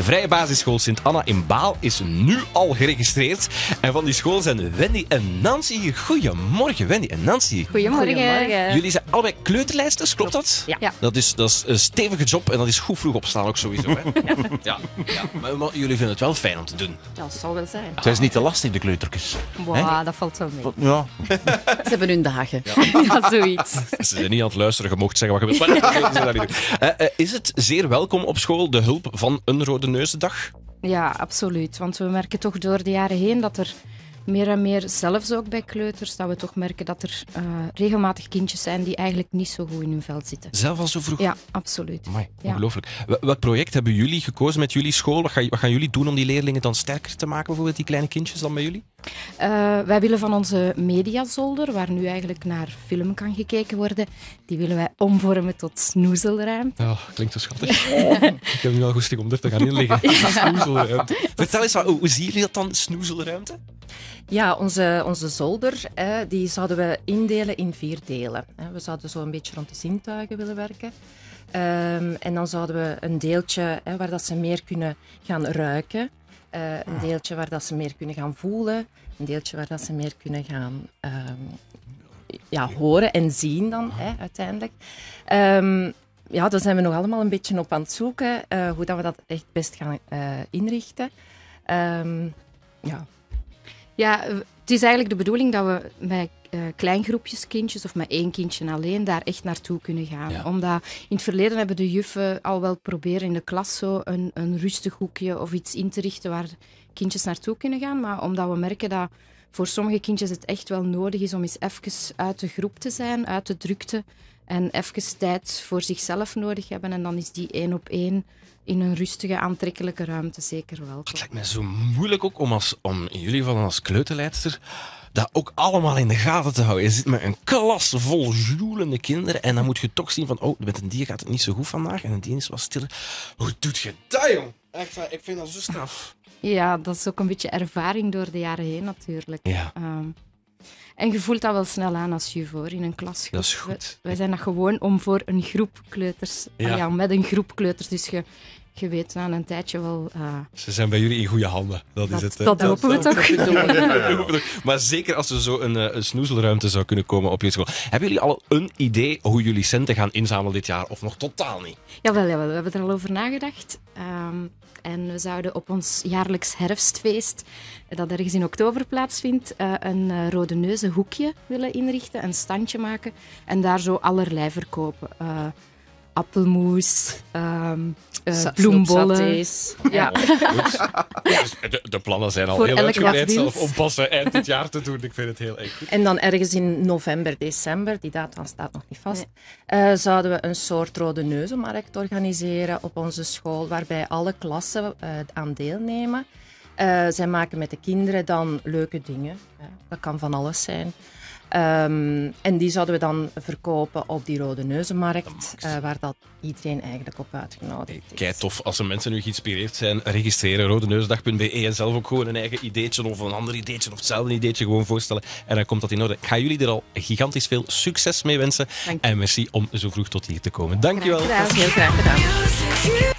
De Vrije Basisschool Sint-Anna in Baal is nu al geregistreerd. En van die school zijn Wendy en Nancy. Goedemorgen, Wendy en Nancy. Goedemorgen. Jullie zijn allebei kleuterlijsters, klopt dat? Ja. Ja. Dat is, dat is een stevige job en dat is goed vroeg opstaan ook sowieso. Hè? Ja. Ja. Maar, maar jullie vinden het wel fijn om te doen. Dat zal wel zijn. Zij is niet te lastig, de kleutertjes. Wow, dat valt wel mee. Ja. Ze hebben hun dagen. Ja, zoiets. Ze zijn niet aan het luisteren, je mocht zeggen wat je wilt. Maar. Eh, eh, is het zeer welkom op school, de hulp van een Rode Ja, absoluut. Want we merken toch door de jaren heen dat er meer en meer, zelfs ook bij kleuters, dat we toch merken dat er eh, regelmatig kindjes zijn die eigenlijk niet zo goed in hun vel zitten. Zelf al zo vroeg? Ja, absoluut. Amai, Ja. ongelooflijk. Wel- Welk project hebben jullie gekozen met jullie school? Wat gaan, wat gaan jullie doen om die leerlingen dan sterker te maken, bijvoorbeeld die kleine kindjes dan bij jullie? Eh, wij willen van onze mediazolder, waar nu eigenlijk naar film kan gekeken worden, die willen wij omvormen tot snoezelruimte. Ja, klinkt zo schattig. Ik heb nu al goesting om er te gaan inleggen. Snoezelruimte. Vertel eens, hoe zien jullie dat dan, snoezelruimte? Ja, onze, onze zolder hè, die zouden we indelen in vier delen. hè. We zouden zo een beetje rond de zintuigen willen werken. Ehm, en dan zouden we een deeltje hè, waar dat ze meer kunnen gaan ruiken. eh, een deeltje waar dat ze meer kunnen gaan voelen. Een deeltje waar dat ze meer kunnen gaan ehm, ja, horen en zien dan hè, uiteindelijk. Ehm, ja, daar zijn we nog allemaal een beetje op aan het zoeken. eh, hoe dat we dat echt best gaan eh, inrichten. Ja. Ja, het is eigenlijk de bedoeling dat we met eh kleingroepjes kindjes of met één kindje alleen daar echt naartoe kunnen gaan. Ja. Omdat in het verleden hebben de juffen al wel proberen in de klas zo een, een rustig hoekje of iets in te richten waar kindjes naartoe kunnen gaan. Maar omdat we merken dat voor sommige kindjes het echt wel nodig is om eens even uit de groep te zijn, uit de drukte. En even tijd voor zichzelf nodig hebben. En dan is die één op één in een rustige, aantrekkelijke ruimte zeker welkom. Het lijkt me zo moeilijk ook om, als, om in jullie geval als kleuterleidster dat ook allemaal in de gaten te houden. Je zit met een klas vol joelende kinderen en dan moet je toch zien van, oh, met een die gaat het niet zo goed vandaag en een die is wat stiller. Hoe doet je dat, jong? Echt, waar, ik vind dat zo straf. Ja, dat is ook een beetje ervaring door de jaren heen natuurlijk. Ja. Ehm, en je voelt dat wel snel aan als juf hoor, in een klasgroep. Dat is goed. Wij, wij zijn dat gewoon om voor een groep kleuters, Ja. ja. ja met een groep kleuters. Dus je, je weet na een tijdje wel. eh, Ze zijn bij jullie in goede handen. Dat, dat is het. dat hopen we toch. Dat hopen we toch. Maar zeker als er zo een, eh, een snoezelruimte zou kunnen komen op je school. Hebben jullie al een idee hoe jullie centen gaan inzamelen dit jaar? Of nog totaal niet? Jawel, jawel, we hebben er al over nagedacht. Ehm, en we zouden op ons jaarlijks herfstfeest, dat ergens in oktober plaatsvindt, eh, een rode neuzen hoekje willen inrichten, een standje maken en daar zo allerlei verkopen. Eh, appelmoes, ehm, eh, Sa- bloembollen. Ja. Dus de, de plannen zijn al Voor heel uitgebreid zelf om pas eh, eind dit jaar te doen. Ik vind het heel erg goed. En dan ergens in november, december, die datum staat nog niet vast, eh, zouden we een soort rode neuzenmarkt organiseren op onze school, waarbij alle klassen eh, aan deelnemen. Eh, zij maken met de kinderen dan leuke dingen. Hè. Dat kan van alles zijn. Ehm, en die zouden we dan verkopen op die rode neuzenmarkt, eh, waar dat iedereen eigenlijk op uitgenodigd is. Kijk, tof. Als er mensen nu geïnspireerd zijn, registreren rodeneusdag.be en zelf ook gewoon een eigen ideetje of een ander ideetje of hetzelfde ideetje gewoon voorstellen. En dan komt dat in orde. Ik ga jullie er al gigantisch veel succes mee wensen. En merci om zo vroeg tot hier te komen. Dankjewel. Dat is heel graag gedaan.